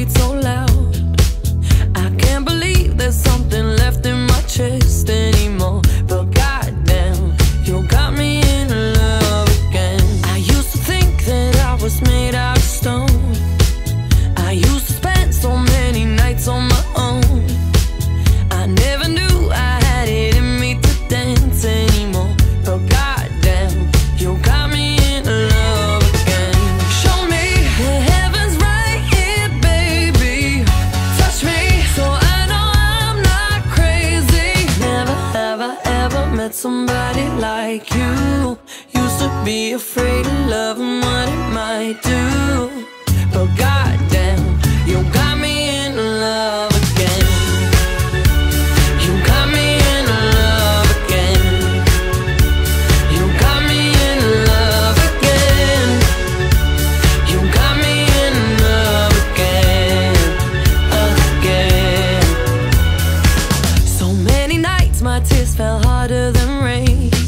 beat so loud. I can't believe there's something left in my chest anymore. But goddamn, you got me in love again. I used to think that I was made out of stone. not somebody like you Used to be afraid of loving what it might do. But God my tears fell harder than rain.